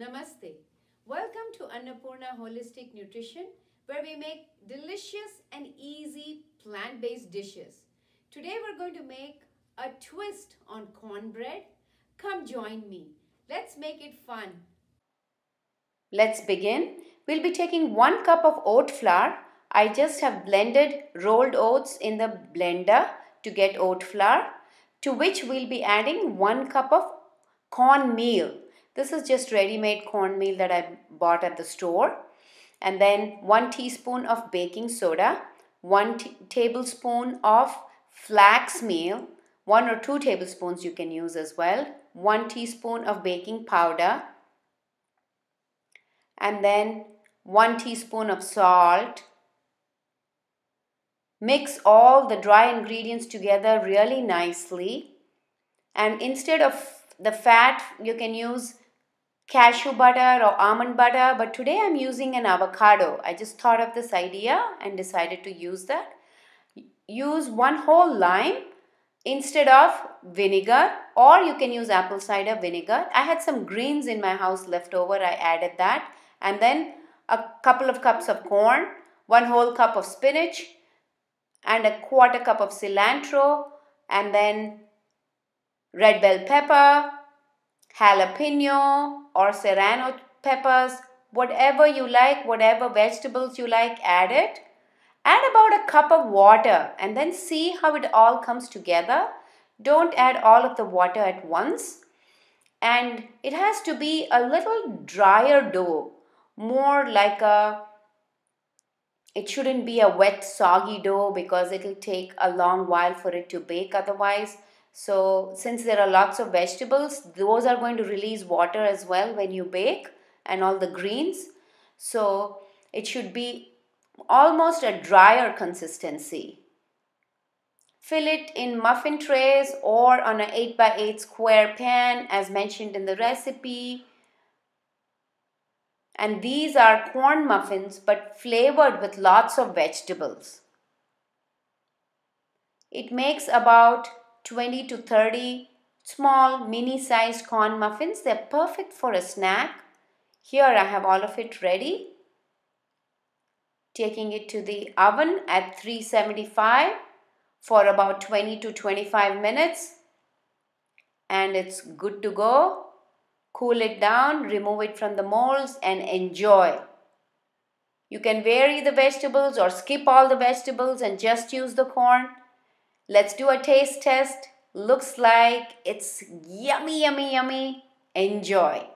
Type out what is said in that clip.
Namaste. Welcome to Annapoorna Holistic Nutrition, where we make delicious and easy plant based dishes. Today we're going to make a twist on cornbread. Come join me. Let's make it fun. Let's begin. We'll be taking 1 cup of oat flour. I just have blended rolled oats in the blender to get oat flour to which we'll be adding 1 cup of cornmeal. This is just ready-made cornmeal that I bought at the store. And then 1 teaspoon of baking soda, 1 tablespoon of flax meal, 1 or 2 tablespoons you can use as well, 1 teaspoon of baking powder, and then 1 teaspoon of salt. Mix all the dry ingredients together really nicely. And instead of the fat, you can use cashew butter or almond butter, but today I'm using an avocado. I just thought of this idea and decided to use that. Use one whole lime instead of vinegar or you can use apple cider vinegar. I had some greens in my house left over. I added that and then a couple of cups of corn, one whole cup of spinach and a quarter cup of cilantro and then red bell pepper, jalapeno or serrano peppers, whatever you like, whatever vegetables you like, add it. Add about a cup of water and then see how it all comes together. Don't add all of the water at once. And it has to be a little drier dough, more like a it shouldn't be a wet soggy dough because it'll take a long while for it to bake otherwise so since there are lots of vegetables, those are going to release water as well when you bake and all the greens. So it should be almost a drier consistency. Fill it in muffin trays or on an 8 by 8 square pan as mentioned in the recipe. And these are corn muffins but flavored with lots of vegetables. It makes about 20 to 30 small mini sized corn muffins. They're perfect for a snack. Here I have all of it ready. Taking it to the oven at 375 for about 20 to 25 minutes. And it's good to go. Cool it down, remove it from the molds and enjoy. You can vary the vegetables or skip all the vegetables and just use the corn. Let's do a taste test. Looks like it's yummy, yummy, yummy. Enjoy.